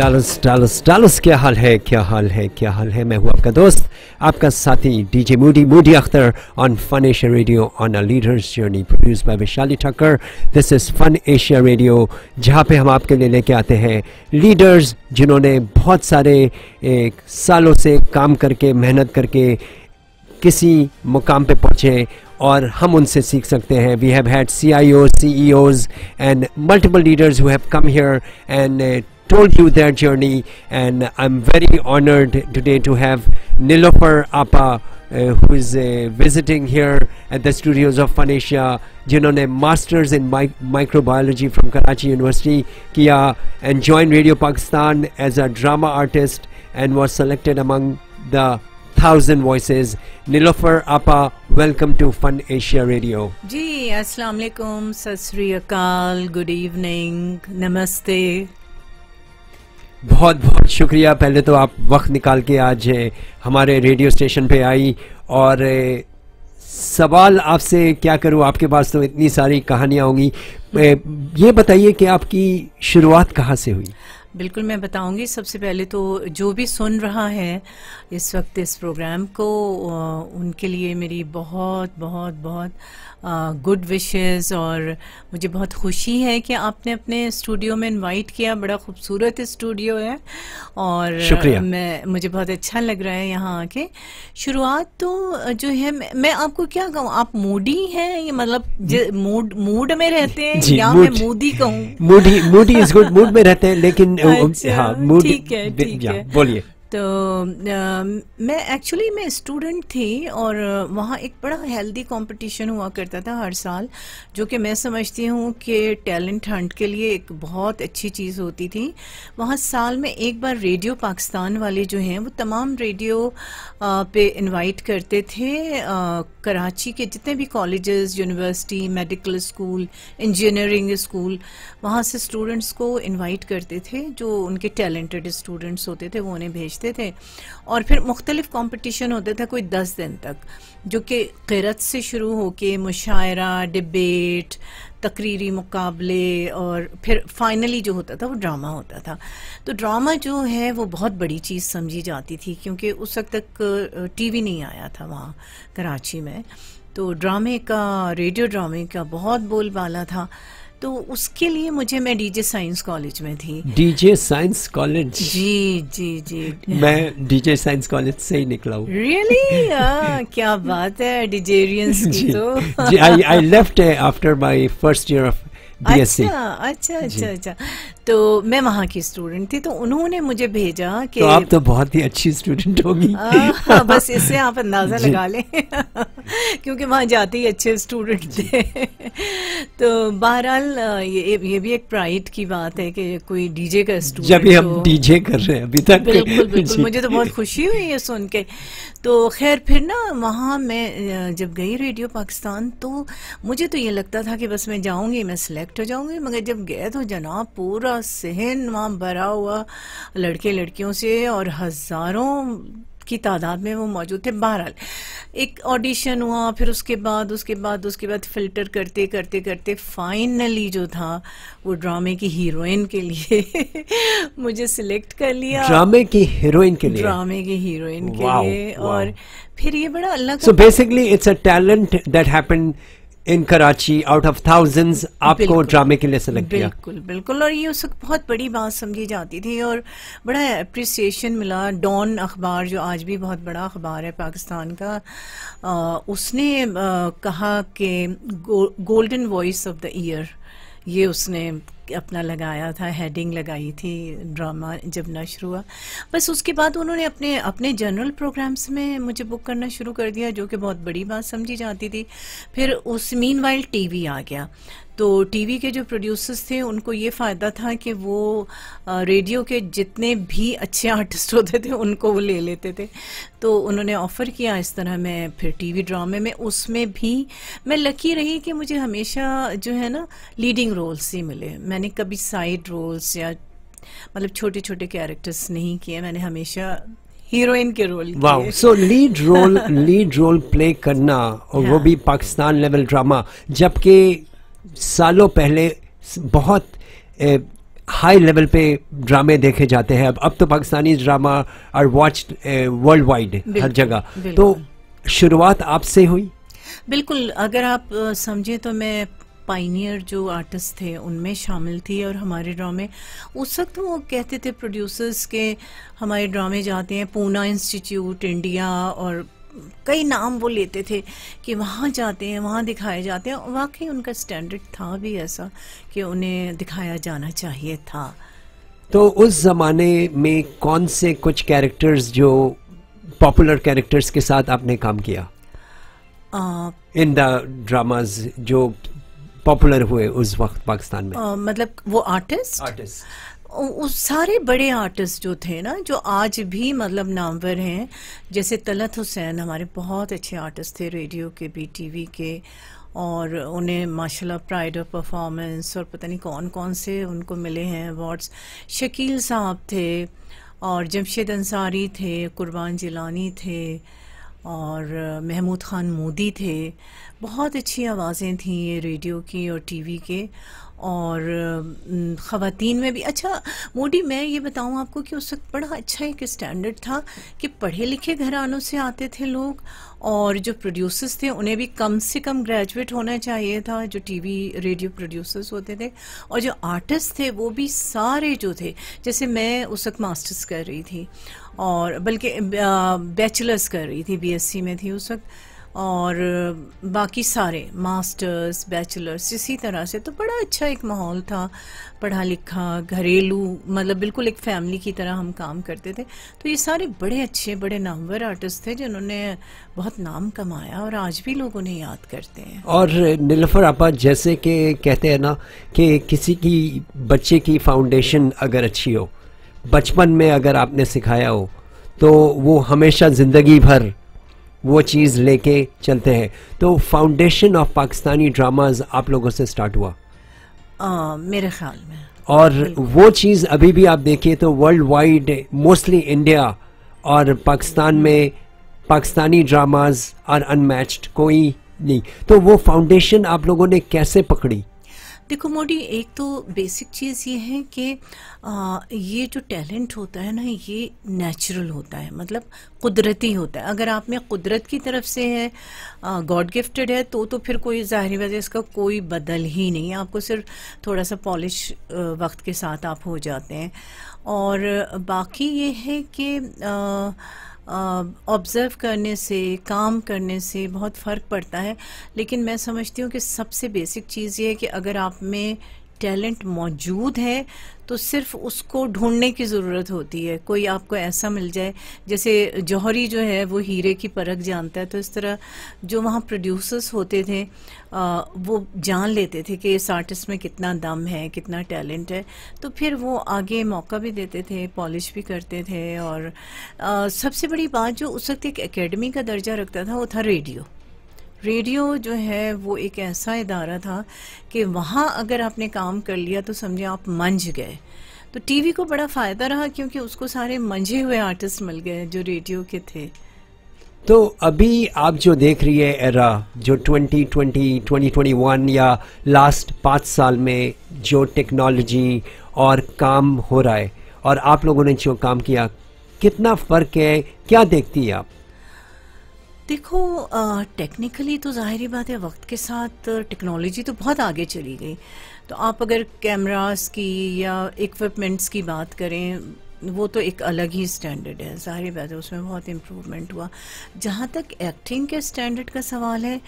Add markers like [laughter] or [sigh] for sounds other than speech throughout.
Dallas Dallas Dallas क्या हाल है, क्या हाल है, क्या हाल है? मैं हूँ आपका दोस्त, आपका साथी DJ Moody Moody Akhtar on Fun Asia radio on a leaders journey produce by Vishali Thakkar this is Fun Asia radio जहाँ पे हम आपके लिए लेके आते हैं लीडर्स जिन्होंने बहुत सारे एक सालों से काम करके, मेहनत करके किसी मुकाम पे पहुँचे और हम उनसे सीख सकते हैं। We have had C I O C E Os and multiple leaders who have come here and told you their journey and I'm very honored today to have Nilofer Appa uh, who is uh, visiting here at the studios of Fun Asia जिन्होंने masters in microbiology from Karachi university किया and join radio Pakistan as a drama artist and was selected among the thousand voices. Nilofer Appa, welcome to Fun Asia Radio. जी अस्सलाम वालेकुम सत श्री अकाल good evening नमस्ते बहुत बहुत शुक्रिया। पहले तो आप वक्त निकाल के आज हमारे रेडियो स्टेशन पे आई और सवाल आपसे, क्या करूँ? आपके पास तो इतनी सारी कहानियाँ होंगी। ये बताइए कि आपकी शुरुआत कहाँ से हुई? बिल्कुल, मैं बताऊँगी। सबसे पहले तो जो भी सुन रहा है इस वक्त इस प्रोग्राम को उनके लिए मेरी बहुत बहुत बहुत गुड विशेस और मुझे बहुत खुशी है कि आपने अपने स्टूडियो में इनवाइट किया। बड़ा खूबसूरत स्टूडियो है और शुक्रिया। मैं मुझे बहुत अच्छा लग रहा है यहाँ आके। शुरुआत तो जो है मैं, आपको क्या कहूँ? आप मूडी हैं? ये मतलब मूड मूड में रहते हैं या मैं मूडी कहूँ? Moody Moody is good mood में रहते हैं लेकिन [laughs] अच्छा, हाँ मूडी ठीक है, ठीक है। बोलिए। तो मैं एक्चुअली मैं स्टूडेंट थी और वहाँ एक बड़ा हेल्दी कंपटीशन हुआ करता था हर साल, जो कि मैं समझती हूँ कि टैलेंट हंट के लिए एक बहुत अच्छी चीज़ होती थी। वहाँ साल में एक बार रेडियो पाकिस्तान वाले जो हैं, वो तमाम रेडियो पे इनवाइट करते थे कराची के जितने भी colleges university medical school engineering school वहाँ से स्टूडेंट्स को इनवाइट करते थे, जो उनके टैलेंटेड स्टूडेंट्स होते थे, वो उन्हें भेजते थे। और फिर मुख्तलिफ़ कंपटीशन होते थे कोई दस दिन तक, जो कि किरत से शुरू होके मुशायरा डिबेट तकरीरी मुकाबले और फिर फाइनली जो होता था वो ड्रामा होता था। तो ड्रामा जो है वो बहुत बड़ी चीज़ समझी जाती थी, क्योंकि उस वक्त तक टीवी नहीं आया था वहाँ, कराची में। तो ड्रामे का रेडियो ड्रामे का बहुत बोलबाला था। तो उसके लिए मुझे मैं डीजे साइंस कॉलेज में थी। डीजे साइंस कॉलेज जी जी जी। मैं डीजे साइंस कॉलेज से ही निकला हूँ। Really really? क्या बात है [laughs] डीजेरियंस की तो। जी I I left after my first year of BSc अच्छा अच्छा अच्छा अच्छा। तो मैं वहाँ की स्टूडेंट थी तो उन्होंने मुझे भेजा कि तो आप तो बहुत ही अच्छी स्टूडेंट होगी। बस इससे आप अंदाज़ा [laughs] लगा लें। क्योंकि वहाँ जाते ही अच्छे स्टूडेंट थे। तो बहरहाल ये ये भी एक प्राइड की बात है कि कोई डीजे का स्टूडेंट जब हम डीजे कर रहे हैं अभी तक। बिल्कुल [laughs] बिल्कुल। मुझे तो बहुत खुशी हुई है सुन के। तो खैर फिर ना वहाँ मैं जब गई रेडियो पाकिस्तान तो मुझे तो ये लगता था कि बस मैं जाऊँगी मैं सिलेक्ट हो जाऊँगी। मगर जब गए तो जनाब पूरा सहन वहाँ भरा हुआ लड़के लड़कियों से और हज़ारों की तादाद में वो मौजूद थे। बहरहाल एक ऑडिशन हुआ फिर उसके बाद उसके बाद उसके बाद फ़िल्टर करते करते करते फाइनली जो था वो ड्रामे की हीरोइन के लिए [laughs] मुझे सिलेक्ट कर लिया। ड्रामे की हीरोइन के लिए? ड्रामे की हीरोइन के लिए। और फिर ये बड़ा अलग so basically it's a talent that happened in Karachi out of thousands आपको ड्रामे के लिए सेलेक्ट किया। बिल्कुल बिल्कुल। और ये उस वक्त बहुत बड़ी बात समझी जाती थी और बड़ा अप्रिसिएशन मिला। डॉन अखबार जो आज भी बहुत बड़ा अखबार है पाकिस्तान का आ, उसने आ, कहा कि go, golden voice of the year ये उसने अपना लगाया था हेडिंग लगाई थी ड्रामा जब नशर हुआ। बस उसके बाद उन्होंने अपने अपने जनरल प्रोग्राम्स में मुझे बुक करना शुरू कर दिया, जो कि बहुत बड़ी बात समझी जाती थी। फिर उस मीन वाइल टीवी आ गया। तो टीवी के जो प्रोड्यूसर्स थे उनको ये फ़ायदा था कि वो रेडियो के जितने भी अच्छे आर्टिस्ट होते थे उनको वो ले लेते थे तो उन्होंने ऑफ़र किया इस तरह मैं फिर टीवी ड्रामे में उसमें भी मैं लकी रही कि मुझे हमेशा जो है ना लीडिंग रोल्स ही मिले मैंने कभी साइड रोल्स या मतलब छोटे छोटे कैरेक्टर्स नहीं किए मैंने हमेशा हीरोइन के role wow so lead role lead role play करना और yeah. वो हाँ। भी पाकिस्तान लेवल ड्रामा जबकि सालों पहले बहुत ए, हाई लेवल पे ड्रामे देखे जाते हैं। अब अब तो Pakistani drama are watch world wide हर जगह। तो शुरुआत आपसे हुई? बिल्कुल अगर आप समझे तो मैं पाइनियर जो आर्टिस्ट थे उनमें शामिल थी और हमारे ड्रामे उस वक्त वो कहते थे प्रोड्यूसर्स के हमारे ड्रामे जाते हैं पूना इंस्टीट्यूट इंडिया और कई नाम वो लेते थे कि वहाँ जाते हैं वहाँ दिखाए जाते हैं। वाकई उनका स्टैंडर्ड था भी ऐसा कि उन्हें दिखाया जाना चाहिए था। तो उस जमाने में कौन से कुछ कैरेक्टर्स जो पॉपुलर कैरेक्टर्स के साथ आपने काम किया? इन द ड्रामाज जो पॉपुलर हुए उस वक्त पाकिस्तान में। अ, मतलब वो आर्टिस्ट आर्टिस्ट उस सारे बड़े आर्टिस्ट जो थे ना, जो आज भी मतलब नामवर हैं, जैसे तलत हुसैन हमारे बहुत अच्छे आर्टिस्ट थे रेडियो के भी टीवी के, और उन्हें माशाल्लाह प्राइड ऑफ़ परफॉर्मेंस और पता नहीं कौन कौन से उनको मिले हैं अवार्ड्स शकील साहब थे और जमशेद अंसारी थे, कुर्बान जिलानी थे और महमूद खान मोदी थे। बहुत अच्छी आवाज़ें थीं ये रेडियो की और टीवी के। और ख़वातीन में भी। अच्छा मोदी मैं ये बताऊँ आपको कि उस वक्त बड़ा अच्छा एक स्टैंडर्ड था कि पढ़े लिखे घरानों से आते थे लोग और जो प्रोड्यूसर्स थे, उन्हें भी कम से कम ग्रेजुएट होना चाहिए था, जो टीवी रेडियो प्रोड्यूसर्स होते थे। और जो आर्टिस्ट थे, वो भी सारे जो थे, जैसे मैं उस वक्त मास्टर्स कर रही थी और बल्कि बैचलर्स कर रही थी बीएससी में थी उस वक्त। और बाकी सारे मास्टर्स बैचलर्स इसी तरह से। तो बड़ा अच्छा एक माहौल था पढ़ा लिखा घरेलू मतलब बिल्कुल एक फैमिली की तरह हम काम करते थे। तो ये सारे बड़े अच्छे, बड़े नामवर आर्टिस्ट थे जिन्होंने बहुत नाम कमाया और आज भी लोग उन्हें याद करते हैं। और नीलफर, आपा जैसे कि कहते हैं ना कि किसी की, बच्चे की फाउंडेशन अगर अच्छी हो, बचपन में अगर आपने सिखाया हो तो वो हमेशा ज़िंदगी भर वो चीज़ लेके चलते हैं। तो फाउंडेशन ऑफ़ पाकिस्तानी ड्रामाज आप लोगों से स्टार्ट हुआ। आ, मेरे ख्याल में। और वो चीज़ अभी भी आप देखिए तो वर्ल्ड वाइड मोस्टली इंडिया और पाकिस्तान में पाकिस्तानी ड्रामाज आर अनमैच्ड कोई नहीं। तो वो फाउंडेशन आप लोगों ने कैसे पकड़ी? देखो मोदी एक तो बेसिक चीज़ ये है कि ये जो टैलेंट होता है ना ये नेचुरल होता है मतलब कुदरती होता है। अगर आप में कुदरत की तरफ़ से है गॉड गिफ्टेड है तो तो फिर कोई ज़ाहरी वजह इसका कोई बदल ही नहीं आपको सिर्फ़ थोड़ा सा पॉलिश वक्त के साथ आप हो जाते हैं। और बाकी ये है कि आ, ऑब्ज़र्व करने से, काम करने से बहुत फ़र्क पड़ता है। लेकिन मैं समझती हूँ कि सबसे बेसिक चीज़ ये है कि अगर आप में टैलेंट मौजूद है तो सिर्फ़ उसको ढूँढने की ज़रूरत होती है। कोई आपको ऐसा मिल जाए जैसे जौहरी जो है वो हीरे की परख जानता है तो इस तरह जो वहाँ प्रोड्यूसर्स होते थे आ, वो जान लेते थे कि इस आर्टिस्ट में कितना दम है कितना टैलेंट है। तो फिर वो आगे मौका भी देते थे पॉलिश भी करते थे और आ, सबसे बड़ी बात जो उस वक्त एक एकेडमी का दर्जा रखता था वो था रेडियो रेडियो जो है, वो एक ऐसा इदारा था कि वहाँ अगर आपने काम कर लिया तो समझे आप मंझ गए। तो टीवी को बड़ा फ़ायदा रहा क्योंकि उसको सारे मंझे हुए आर्टिस्ट मिल गए जो रेडियो के थे। तो अभी आप जो देख रही है एरा, जो 2020 2021 या लास्ट पाँच साल में जो टेक्नोलॉजी और काम हो रहा है, और आप लोगों ने जो काम किया, कितना फ़र्क है, क्या देखती है आप? देखो टेक्निकली तो ज़ाहिर बात है वक्त के साथ टेक्नोलॉजी तो बहुत आगे चली गई। तो आप अगर कैमरास की या इक्विपमेंट्स की बात करें वो तो एक अलग ही स्टैंडर्ड है। ज़ाहिर बात है उसमें बहुत इम्प्रूवमेंट हुआ। जहाँ तक एक्टिंग के स्टैंडर्ड का सवाल है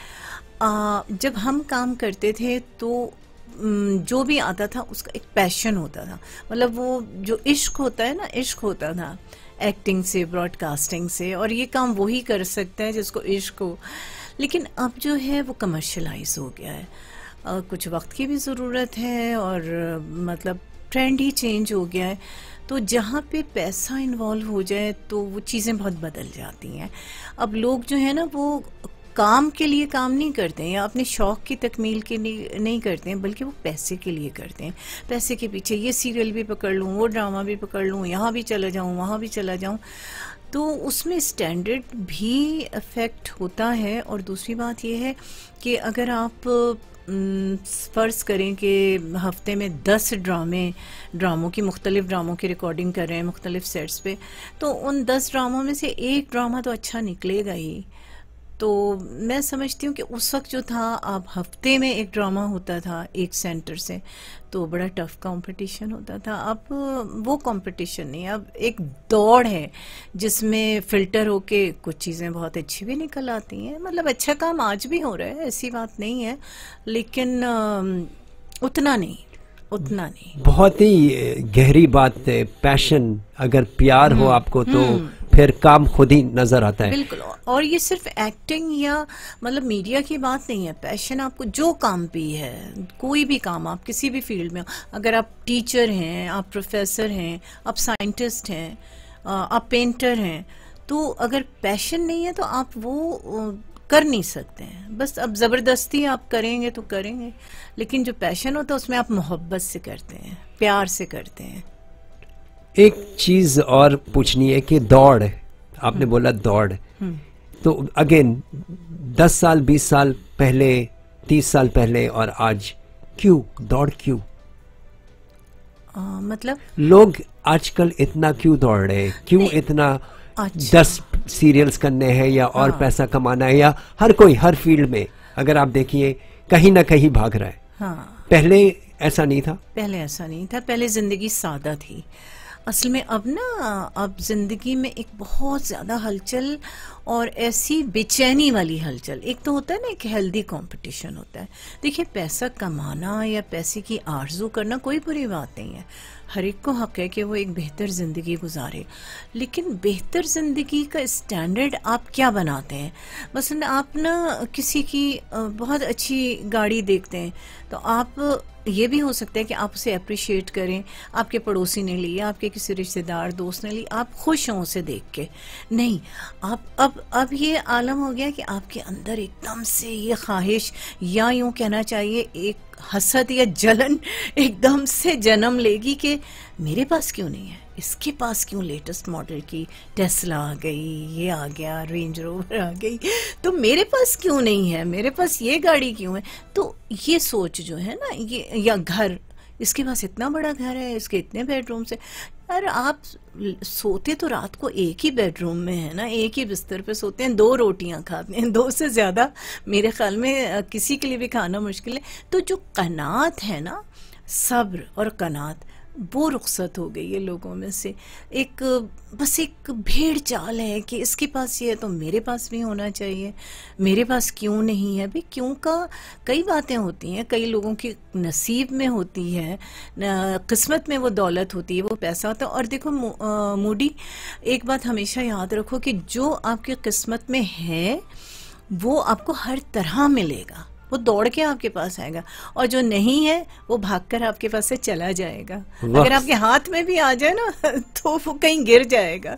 आ, जब हम काम करते थे तो जो भी आता था उसका एक पैशन होता था। मतलब वो जो इश्क होता है ना इश्क होता था। एक्टिंग से ब्रॉडकास्टिंग से और ये काम वही कर सकते हैं जिसको इश्क हो। लेकिन अब जो है वो कमर्शलाइज हो गया है। आ, कुछ वक्त की भी ज़रूरत है और मतलब ट्रेंड ही चेंज हो गया है। तो जहाँ पे पैसा इन्वॉल्व हो जाए तो वो चीज़ें बहुत बदल जाती हैं। अब लोग जो है ना वो काम के लिए काम नहीं करते हैं या अपने शौक की तकमील के लिए नहीं करते हैं, बल्कि वो पैसे के लिए करते हैं। पैसे के पीछे ये सीरियल भी पकड़ लूँ, वो ड्रामा भी पकड़ लूँ, यहाँ भी चला जाऊँ, वहाँ भी चला जाऊँ। तो उसमें स्टैंडर्ड भी अफेक्ट होता है और दूसरी बात यह है कि अगर आप फ़र्ज़ करें कि हफ़्ते में दस ड्रामे, ड्रामों की, मुख्तलिफ़ ड्रामों की रिकॉर्डिंग कर रहे हैं, मुख्तलिफ़ सेट्स पे तो उन दस ड्रामों में से एक ड्रामा तो अच्छा निकलेगा ही। तो मैं समझती हूँ कि उस वक्त जो था अब हफ़्ते में एक ड्रामा होता था एक सेंटर से तो बड़ा टफ कंपटीशन होता था। अब वो कंपटीशन नहीं अब एक दौड़ है जिसमें फ़िल्टर होके कुछ चीज़ें बहुत अच्छी भी निकल आती हैं। मतलब अच्छा काम आज भी हो रहा है ऐसी बात नहीं है लेकिन उतना नहीं उतना नहीं। बहुत ही गहरी बात है पैशन अगर प्यार हो हम्म, आपको तो हम्म। फिर काम खुद ही नज़र आता है। बिल्कुल, और ये सिर्फ़ एक्टिंग या मतलब मीडिया की बात नहीं है पैशन आपको जो काम भी है, कोई भी काम आप किसी भी फ़ील्ड में अगर आप टीचर हैं, आप प्रोफेसर हैं, आप साइंटिस्ट हैं आप पेंटर हैं तो अगर पैशन नहीं है तो आप वो कर नहीं सकते हैं। बस अब ज़बरदस्ती आप करेंगे तो करेंगे, लेकिन जो पैशन होता है उसमें आप मोहब्बत से करते हैं, प्यार से करते हैं। एक चीज़ और पूछनी है कि दौड़ आपने हम्म। बोला दौड़ हम्म। तो अगेन दस साल बीस साल पहले तीस साल पहले और आज क्यों दौड़ क्यों मतलब लोग आजकल इतना क्यों दौड़ रहे हैं क्यों इतना अच्छा। दस सीरियल्स करने हैं या और हाँ। पैसा कमाना है या हर कोई हर फ़ील्ड में अगर आप देखिए कहीं ना कहीं भाग रहा है हाँ। पहले ऐसा नहीं था पहले ऐसा नहीं था पहले ज़िंदगी सादा थी असल में अब ना, अब ज़िंदगी में एक बहुत ज़्यादा हलचल और ऐसी बेचैनी वाली हलचल। एक तो होता है ना, एक हेल्दी कंपटीशन होता है। देखिए, पैसा कमाना या पैसे की आरज़ू करना कोई बुरी बात नहीं है। हर एक को हक है कि वो एक बेहतर ज़िंदगी गुजारे। लेकिन बेहतर ज़िंदगी का स्टैंडर्ड आप क्या बनाते हैं? मसलन आप ना किसी की बहुत अच्छी गाड़ी देखते हैं तो आप ये भी हो सकता है कि आप उसे अप्रिशिएट करें, आपके पड़ोसी ने ली, आपके किसी रिश्तेदार, दोस्त ने ली, आप खुश हों उसे देख के। नहीं, आप, अब अब ये आलम हो गया कि आपके अंदर एकदम से ये ख्वाहिश या यूँ कहना चाहिए, एक हसद या जलन [laughs] एकदम से जन्म लेगी कि मेरे पास क्यों नहीं है? इसके पास क्यों लेटेस्ट मॉडल की टेस्ला आ गई, ये आ गया रेंज रोवर आ गई? तो मेरे पास क्यों नहीं है? मेरे पास ये गाड़ी क्यों है? तो ये सोच जो है ना, ये, या घर, इसके पास इतना बड़ा घर है, इसके इतने बेडरूम्स से यार आप सोते तो रात को एक ही बेडरूम में है ना, एक ही बिस्तर पे सोते हैं, दो रोटियाँ खाते हैं, दो से ज़्यादा मेरे ख्याल में किसी के लिए भी खाना मुश्किल है। तो जो कनात है ना, सब्र और कनात वो रुखसत हो गई है लोगों में से। एक, बस एक भीड़ चाल है कि इसके पास ये है तो मेरे पास भी होना चाहिए। मेरे पास क्यों नहीं है? भाई, क्यों का कई बातें होती हैं, कई लोगों की नसीब में होती है किस्मत में वो दौलत होती है, वो पैसा होता है। और देखो मूडी एक बात हमेशा याद रखो कि जो आपकी किस्मत में है, वो आपको हर तरह मिलेगा। वो दौड़ के आपके पास आएगा और जो नहीं है वो भागकर आपके पास से चला जाएगा। अगर आपके हाथ में भी आ जाए ना [laughs] तो वो कहीं गिर जाएगा।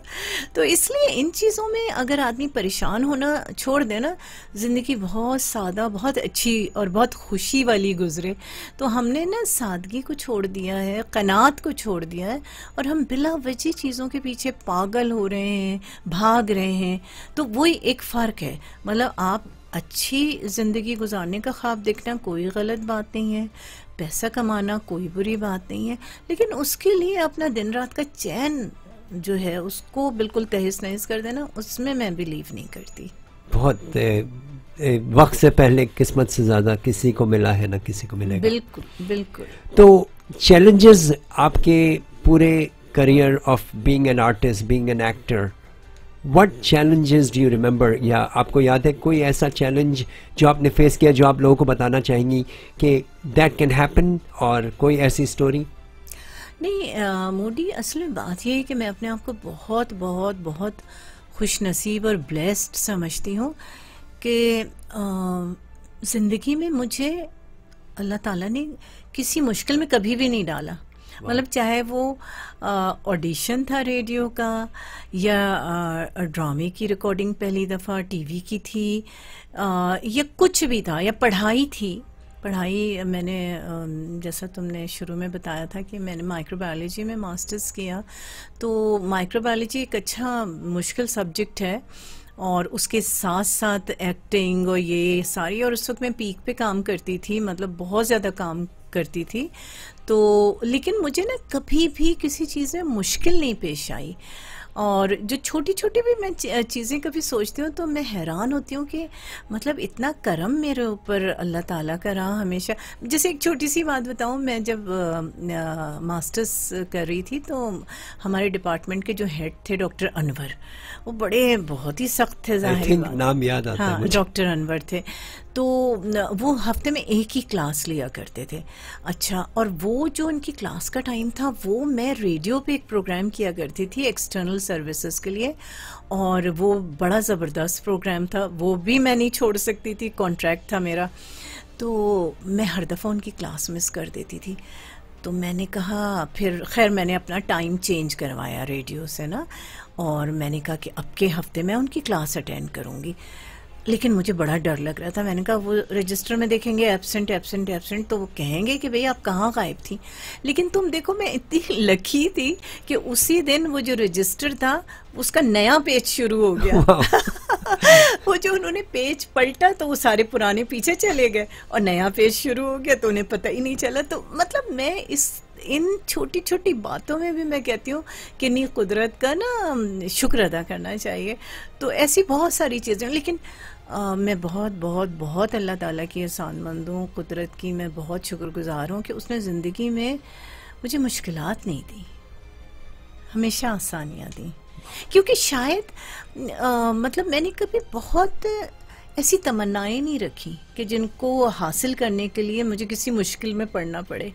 तो इसलिए इन चीज़ों में अगर आदमी परेशान होना छोड़ दे ना ज़िंदगी बहुत सादा बहुत अच्छी और बहुत खुशी वाली गुजरे। तो हमने ना सादगी को छोड़ दिया है कनात को छोड़ दिया है और हम बिला वजह चीज़ों के पीछे पागल हो रहे हैं भाग रहे हैं। तो वही एक फ़र्क है। मतलब आप अच्छी ज़िंदगी गुजारने का ख्वाब देखना कोई गलत बात नहीं है पैसा कमाना कोई बुरी बात नहीं है लेकिन उसके लिए अपना दिन रात का चैन जो है उसको बिल्कुल तहस नहस कर देना उसमें मैं बिलीव नहीं करती। बहुत वक्त से पहले किस्मत से ज़्यादा किसी को मिला है ना किसी को मिलेगा। बिल्कुल बिल्कुल। तो चैलेंजेस आपके पूरे career of being an artist being an actor what challenges do you remember या आपको याद है कोई ऐसा चैलेंज जो आपने फेस किया जो आप लोगों को बताना चाहेंगी कि दैट कैन हैपन और कोई ऐसी स्टोरी नहीं मोदी, असल में बात यह है कि मैं अपने आप को बहुत बहुत बहुत खुश नसीब और ब्लेस्ड समझती हूँ कि ज़िंदगी में मुझे अल्लाह ताला ने किसी मुश्किल में कभी भी नहीं डाला। मतलब चाहे वो ऑडिशन था रेडियो का या ड्रामे की रिकॉर्डिंग पहली दफ़ा टीवी की थी आ, या कुछ भी था या पढ़ाई थी। पढ़ाई मैंने जैसा तुमने शुरू में बताया था कि मैंने माइक्रोबायोलॉजी में मास्टर्स किया तो माइक्रोबायोलॉजी एक अच्छा मुश्किल सब्जेक्ट है और उसके साथ साथ एक्टिंग और ये सारी और उस वक्त मैं पीक पे काम करती थी मतलब बहुत ज़्यादा काम करती थी। तो लेकिन मुझे ना कभी भी किसी चीज़ में मुश्किल नहीं पेश आई। और जो छोटी छोटी भी मैं चीज़ें कभी सोचती हूँ तो मैं हैरान होती हूँ कि मतलब इतना करम मेरे ऊपर अल्लाह ताला का रहा हमेशा। जैसे एक छोटी सी बात बताऊँ मैं जब मास्टर्स कर रही थी तो हमारे डिपार्टमेंट के जो हेड थे डॉक्टर अनवर वो बड़े बहुत ही सख्त थे ज़ाहिर नाम याद आता हाँ डॉक्टर अनवर थे। तो वो हफ़्ते में एक ही क्लास लिया करते थे। अच्छा और वो जो उनकी क्लास का टाइम था, वो मैं रेडियो पे एक प्रोग्राम किया करती थी एक्सटर्नल सर्विसेज़ के लिए, और वो बड़ा ज़बरदस्त प्रोग्राम था। वो भी मैं नहीं छोड़ सकती थी, कॉन्ट्रैक्ट था मेरा। तो मैं हर दफ़ा उनकी क्लास मिस कर देती थी। तो मैंने कहा, फिर खैर मैंने अपना टाइम चेंज करवाया रेडियो से ना, और मैंने कहा कि अब के हफ़्ते मैं उनकी क्लास अटेंड करूँगी। लेकिन मुझे बड़ा डर लग रहा था। मैंने कहा वो रजिस्टर में देखेंगे एबसेंट एबसेंट एबसेंट तो वो कहेंगे कि भाई आप कहाँ गायब थी? लेकिन तुम देखो मैं इतनी [laughs] लकी थी कि उसी दिन वो जो रजिस्टर था उसका नया पेज शुरू हो गया। [laughs] वो जो उन्होंने पेज पलटा तो वो सारे पुराने पीछे चले गए और नया पेज शुरू हो गया तो उन्हें पता ही नहीं चला। तो मतलब मैं इस इन छोटी छोटी बातों में भी मैं कहती हूँ कि नहीं कुदरत का ना शुक्र अदा करना चाहिए। तो ऐसी बहुत सारी चीज़ें लेकिन मैं बहुत बहुत बहुत अल्लाह ताला की एहसानमंद हूँ कुदरत की मैं बहुत शुक्रगुजार हूँ कि उसने ज़िंदगी में मुझे मुश्किल नहीं दी। हमेशा आसानियाँ दी। क्योंकि शायद आ, मतलब मैंने कभी बहुत ऐसी तमन्नाएँ नहीं रखी कि जिनको हासिल करने के लिए मुझे किसी मुश्किल में पड़ना पड़े।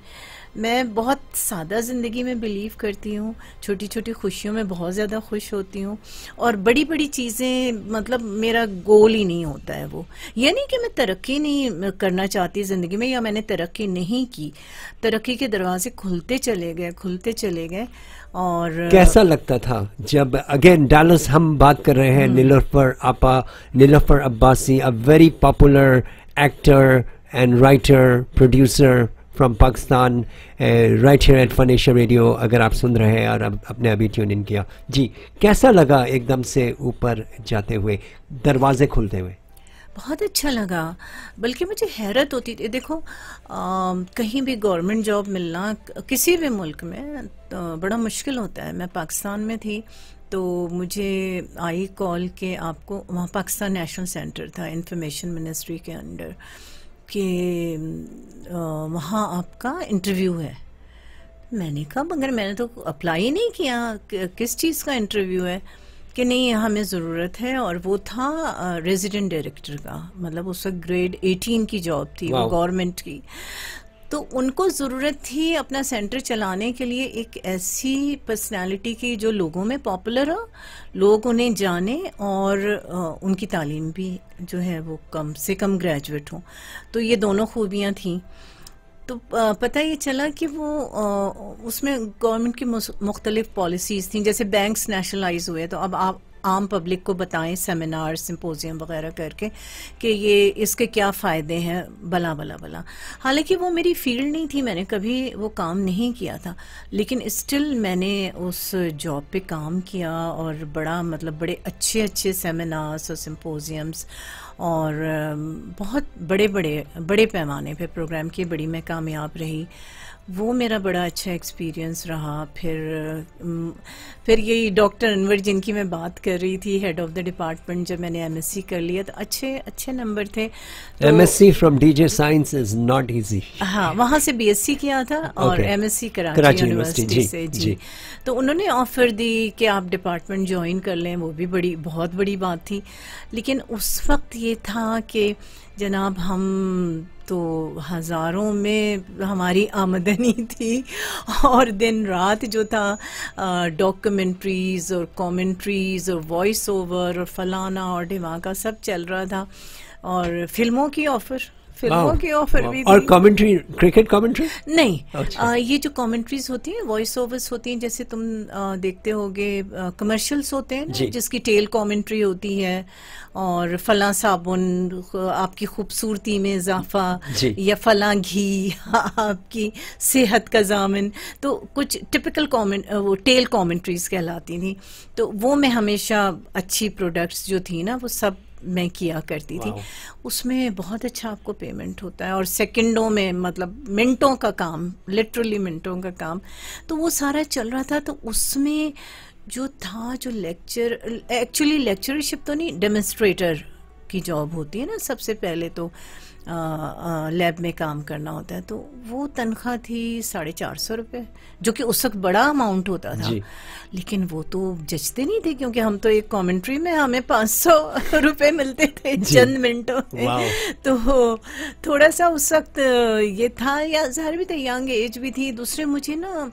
मैं बहुत सादा ज़िंदगी में बिलीव करती हूँ छोटी छोटी खुशियों में बहुत ज़्यादा खुश होती हूँ और बड़ी बड़ी चीज़ें मतलब मेरा गोल ही नहीं होता है वो ये नहीं कि मैं तरक्की नहीं करना चाहती ज़िंदगी में या मैंने तरक्की नहीं की तरक्की के दरवाजे खुलते चले गए खुलते चले गए और कैसा लगता था जब अगेन डालस हम बात कर रहे हैं हम्म। Nilofar apa Nilofar Abbasi a very popular actor and writer producer from Pakistan right here at Fun Asia radio अगर आप सुन रहे हैं और अब अपने अभी ट्यून इन किया। जी कैसा लगा एकदम से ऊपर जाते हुए दरवाजे खुलते हुए? बहुत अच्छा लगा बल्कि मुझे हैरत होती थी। देखो आ, कहीं भी गवर्नमेंट जॉब मिलना किसी भी मुल्क में तो बड़ा मुश्किल होता है। मैं पाकिस्तान में थी तो मुझे आई कॉल के आपको वहाँ पाकिस्तान नेशनल सेंटर था इंफॉर्मेशन मिनिस्ट्री के अंडर। कि वहाँ आपका इंटरव्यू है। मैंने कहा मगर मैंने तो अप्लाई नहीं किया। किस चीज़ का इंटरव्यू है? कि नहीं हमें ज़रूरत है और वो था रेजिडेंट डायरेक्टर का। मतलब उस वक्त ग्रेड 18 की जॉब थी वो गवर्नमेंट की। तो उनको ज़रूरत थी अपना सेंटर चलाने के लिए एक ऐसी पर्सनालिटी की जो लोगों में पॉपुलर हो, लोग उन्हें जाने और उनकी तालीम भी जो है वो कम से कम ग्रेजुएट हो। तो ये दोनों खूबियाँ थी। तो पता ये चला कि वो उसमें गवर्नमेंट की मुख्तलिफ़ पॉलिसीज़ थी। जैसे बैंक्स नेशनलाइज हुए तो अब आप आम पब्लिक को बताएँ सेमिनार सिंपोजियम वगैरह करके, कि ये इसके क्या फ़ायदे हैं भला भला भला हालाँकि वो मेरी फ़ील्ड नहीं थी, मैंने कभी वो काम नहीं किया था, लेकिन स्टिल मैंने उस जॉब पे काम किया और बड़ा मतलब बड़े अच्छे अच्छे सेमिनार्स और सिंपोजियम्स और बहुत बड़े बड़े बड़े पैमाने पे प्रोग्राम किए, बड़ी मैं कामयाब रही। वो मेरा बड़ा अच्छा एक्सपीरियंस रहा। फिर फिर यही डॉक्टर अनवर जिनकी मैं बात कर रही थी हेड ऑफ़ द डिपार्टमेंट जब मैंने एमएससी कर लिया तो अच्छे अच्छे नंबर थे। MSc from DJ science is not easy हाँ वहाँ से बीएससी किया था और एमएससी कराची, कराची यूनिवर्सिटी से जी।, जी। तो उन्होंने ऑफ़र दी कि आप डिपार्टमेंट ज्वाइन कर लें वो भी बड़ी बहुत बड़ी बात थी। लेकिन उस वक्त ये था कि जनाब हम तो हज़ारों में हमारी आमदनी [laughs] थी और दिन रात जो था डॉक्यूमेंट्रीज़ और कमेंट्रीज़ और वॉइस ओवर और फलाना और ढिमाका सब चल रहा था और फ़िल्मों की ऑफ़र फ़िल्मों की ऑफ़र भी और कमेंट्री क्रिकेट कमेंट्री नहीं अच्छा। आ, ये जो कमेंट्रीज होती हैं वॉइस ओवर्स होती हैं जैसे तुम आ, देखते होगे कमर्शियल्स होते हैं ना जिसकी टेल कमेंट्री होती है और फला साबुन आपकी खूबसूरती में इजाफा या फला घी [laughs] आपकी सेहत का जामिन। तो कुछ टिपिकल कमेंट वो टेल कमेंट्रीज कहलाती थी। तो वो मैं हमेशा अच्छी प्रोडक्ट्स जो थी ना वो सब मैं किया करती थी। उसमें बहुत अच्छा आपको पेमेंट होता है और सेकंडों में मतलब मिनटों का काम लिटरली मिनटों का काम तो वो सारा चल रहा था तो उसमें जो था जो लेक्चर एक्चुअली लेक्चरशिप तो नहीं डेमोस्ट्रेटर की जॉब होती है ना सबसे पहले तो। लैब में काम करना होता है तो वो तनख्वाह थी साढ़े चार सौ रुपये जो कि उस वक्त बड़ा अमाउंट होता था। लेकिन वो तो जचते नहीं थे क्योंकि हम तो एक कमेंट्री में हमें पाँच सौ [laughs] रुपये मिलते थे चंद मिनटों में। तो थोड़ा सा उस वक्त ये था या ज़ाहिर भी था यंग एज भी थी। दूसरे मुझे ना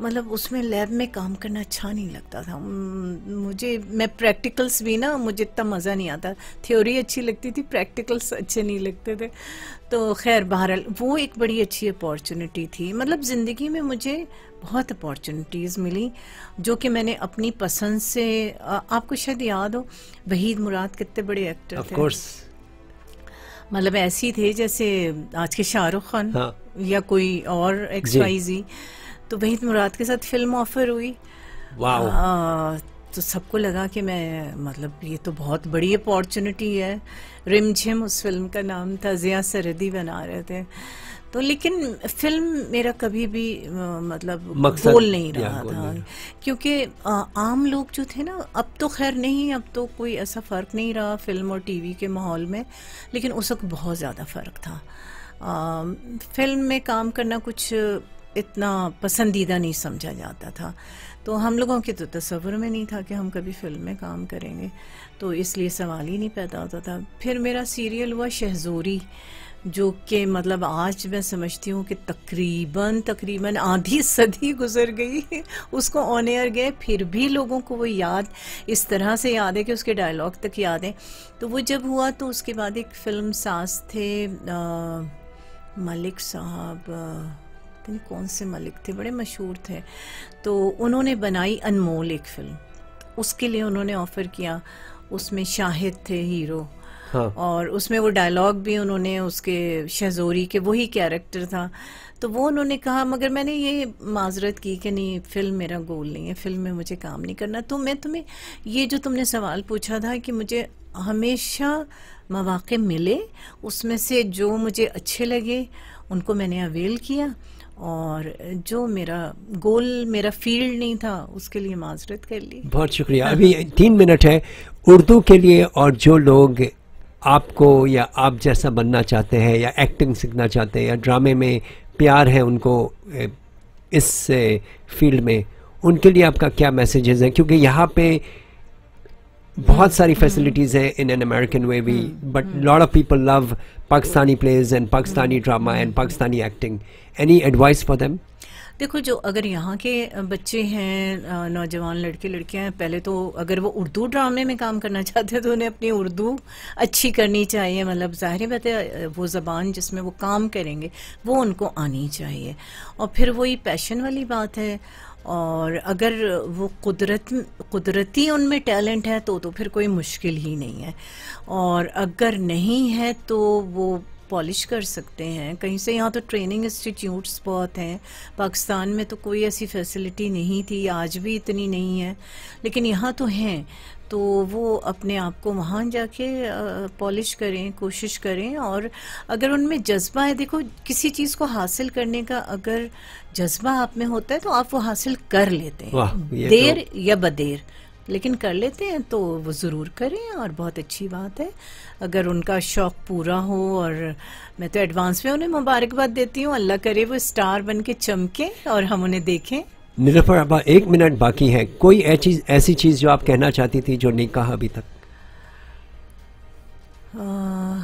मतलब उसमें लैब में काम करना अच्छा नहीं लगता था। मुझे मैं प्रैक्टिकल्स भी ना मुझे इतना मज़ा नहीं आता। थ्योरी अच्छी लगती थी प्रैक्टिकल्स अच्छे नहीं लगते थे। तो खैर बहरहाल वो एक बड़ी अच्छी अपॉर्चुनिटी थी। मतलब ज़िंदगी में मुझे बहुत अपॉर्चुनिटीज़ मिली जो कि मैंने अपनी पसंद से आपको शायद याद हो वहीद मुराद कितने बड़े एक्टर थे। मतलब ऐसे ही थे जैसे आज के शाहरुख खान हाँ। या कोई और एक्स जी। वाई जी तो वहीद मुराद के साथ फ़िल्म ऑफ़र हुई। आ, तो सबको लगा कि मैं मतलब ये तो बहुत बड़ी अपॉर्चुनिटी है। रिमझिम उस फ़िल्म का नाम था जिया सरदी बना रहे थे। तो लेकिन फ़िल्म मेरा कभी भी मतलब गोल नहीं रहा था। क्योंकि आम लोग जो थे ना अब तो खैर नहीं अब तो कोई ऐसा फ़र्क नहीं रहा फ़िल्म और टीवी के माहौल में लेकिन उस वक्त बहुत ज़्यादा फ़र्क था। अ, फ़िल्म में काम करना कुछ इतना पसंदीदा नहीं समझा जाता था। तो हम लोगों के तो तस्वर में नहीं था कि हम कभी फ़िल्म में काम करेंगे। तो इसलिए सवाल ही नहीं पैदा होता था। फिर मेरा सीरियल हुआ शहजोरी जो कि मतलब आज मैं समझती हूँ कि तकरीबन तकरीबन आधी सदी गुजर गई। उसको ऑन एयर गए फिर भी लोगों को वो याद इस तरह से याद है कि उसके डायलॉग तक याद है। तो वो जब हुआ तो उसके बाद एक फ़िल्म सास थे अ, मलिक साहब पता नहीं कौन से मलिक थे? बड़े मशहूर थे। तो उन्होंने बनाई अनमोल एक फ़िल्म। उसके लिए उन्होंने ऑफ़र किया। उसमें शाहिद थे हीरो। हाँ। और उसमें वो डायलॉग भी उन्होंने उसके शहजोरी के वही कैरेक्टर था। तो वो उन्होंने कहा मगर मैंने ये माजरत की कि नहीं फ़िल्म मेरा गोल नहीं है फ़िल्म में मुझे काम नहीं करना। तो मैं तुम्हें ये जो तुमने सवाल पूछा था कि मुझे हमेशा मौाक़े मिले उसमें से जो मुझे अच्छे लगे उनको मैंने अवेल किया। और जो मेरा गोल, मेरा फ़ील्ड नहीं था, उसके लिए माजरत कर ली। बहुत शुक्रिया। अभी तीन मिनट है उर्दू के लिए और जो लोग आपको या आप जैसा बनना चाहते हैं या एक्टिंग सीखना चाहते हैं या ड्रामे में प्यार है उनको इस फ़ील्ड में, उनके लिए आपका क्या मैसेजेस हैं? क्योंकि यहाँ पे बहुत सारी फैसिलिटीज़ हैं इन एन अमेरिकन वे भी but lot of people love Pakistani plays and Pakistani drama and Pakistani acting any advice for them देखो जो अगर यहाँ के बच्चे हैं नौजवान लड़के लड़कियाँ हैं पहले तो अगर वो उर्दू ड्रामे में काम करना चाहते हैं तो उन्हें अपनी उर्दू अच्छी करनी चाहिए। मतलब ज़ाहिर बात है वो ज़बान जिसमें वो काम करेंगे वो उनको आनी चाहिए। और फिर वही पैशन वाली बात है और अगर वो कुदरत, कुदरती उनमें टैलेंट है तो तो फिर कोई मुश्किल ही नहीं है। और अगर नहीं है तो वो पॉलिश कर सकते हैं। कहीं से यहाँ तो ट्रेनिंग इंस्टीट्यूट्स बहुत हैं। पाकिस्तान में तो कोई ऐसी फैसिलिटी नहीं थी, आज भी इतनी नहीं है। लेकिन यहाँ तो हैं। तो वो अपने आप को वहाँ जाके पॉलिश करें कोशिश करें और अगर उनमें जज्बा है देखो किसी चीज़ को हासिल करने का अगर जज्बा आप में होता है तो आप वो हासिल कर लेते हैं। ये देर या बदेर लेकिन कर लेते हैं तो वो ज़रूर करें और बहुत अच्छी बात है। अगर उनका शौक पूरा हो और मैं तो एडवांस में उन्हें मुबारकबाद देती हूँ अल्लाह करे वो स्टार बन के चमके और हम उन्हें देखें। निरफर अब एक मिनट बाकी है। कोई ऐसी ऐसी चीज़ जो आप कहना चाहती थी जो नहीं कहा अभी तक? आ,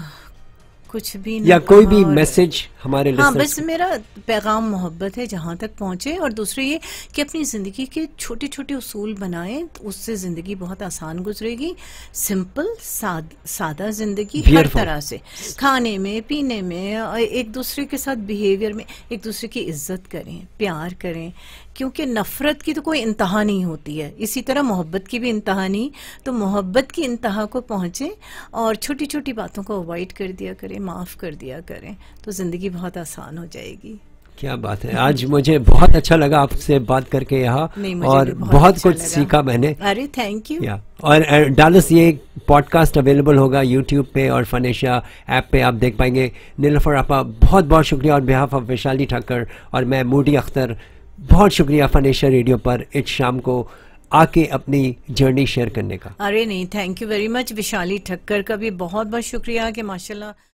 कुछ भी या कोई भी मैसेज हमारे हाँ बस मेरा पैगाम मोहब्बत है जहाँ तक पहुँचे। और दूसरे ये कि अपनी ज़िंदगी के छोटे छोटे उसूल बनाएँ तो उससे ज़िंदगी बहुत आसान गुजरेगी। सिंपल साद, सादा ज़िंदगी हर तरह से। खाने में पीने में और एक दूसरे के साथ बिहेवियर में एक दूसरे की इज़्ज़त करें प्यार करें। क्योंकि नफरत की तो कोई इंतहा नहीं होती है। इसी तरह मोहब्बत की भी इंतहा नहीं। तो मोहब्बत की इंतहा को पहुँचें और छोटी छोटी बातों को अवॉइड कर दिया करें माफ़ कर दिया करें तो ज़िंदगी बहुत आसान हो जाएगी। क्या बात है। आज मुझे बहुत अच्छा लगा आपसे बात करके यहाँ और बहुत बहुत अच्छा कुछ लगा। सीखा मैंने। अरे थैंक यू या और डालस ये पॉडकास्ट अवेलेबल होगा यूट्यूब पे और फनेशा ऐप पे आप देख पाएँगे। नीलफर आपका बहुत बहुत शुक्रिया और बिहाफ ऑफ़ वैशाली ठाकर और मैं मूडी अख्तर बहुत शुक्रिया फनेशा रेडियो पर इस शाम को आके अपनी जर्नी शेयर करने का। अरे नहीं thank you very much Vishali Thakkar का भी बहुत बहुत शुक्रिया कि माशाल्लाह